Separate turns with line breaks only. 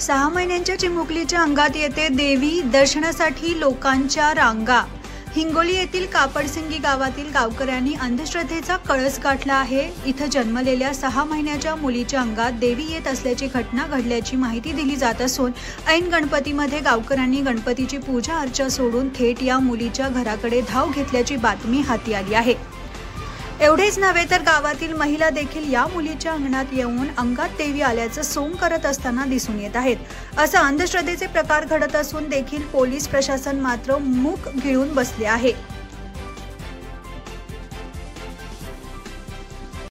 सहा महिन्यांच्या चिमुकलीच्या अंगात येते देवी दर्शनासाठी लोकांच्या रांगा. हिंगोली येथील कापडसिंगी गावातील गावकऱ्यांनी अंधश्रद्धेचा कळस गाठला आहे. इथं जन्मलेल्या सहा महिन्याच्या मुलीच्या अंगात देवी येत असल्याची घटना घडल्याची माहिती दिली जात असून ऐन गणपतीमध्ये गावकऱ्यांनी गणपतीची पूजा अर्चा सोडून थेट या मुलीच्या घराकडे धाव घेतल्याची बातमी हाती आली आहे. एवढेच नव्हे तर गावातील महिला देखील या मुलीच्या अंगणात येऊन अंगात देवी आल्याचं सोंग करत असताना दिसून येत आहेत. असं अंधश्रद्धेचे प्रकार घडत असून देखील पोलीस प्रशासन मात्र मूक गिळून बसले आहे.